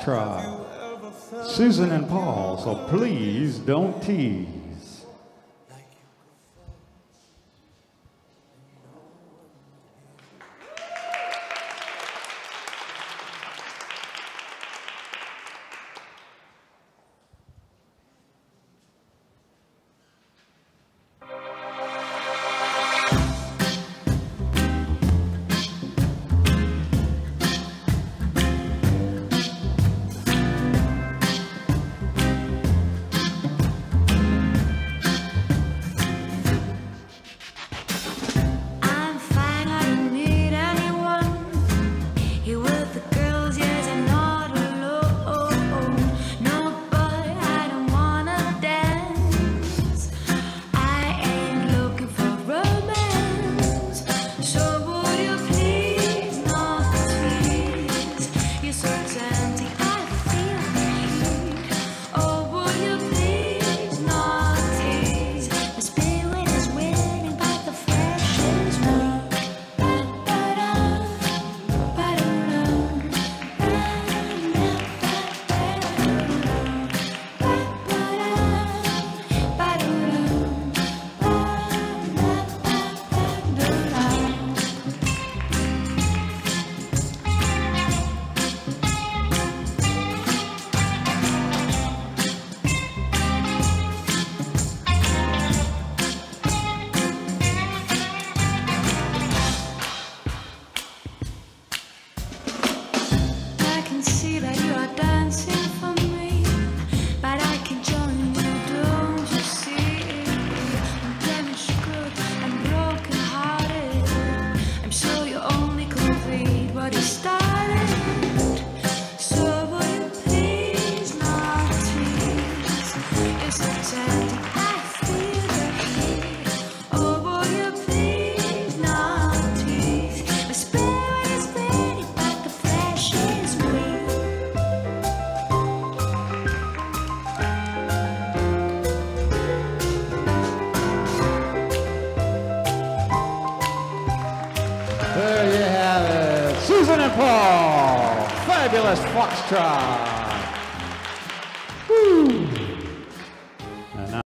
tribe, Susan and Paul. So please don't tease. melhor estar. Susan and Paul, Fabulous Foxtrot. Woo!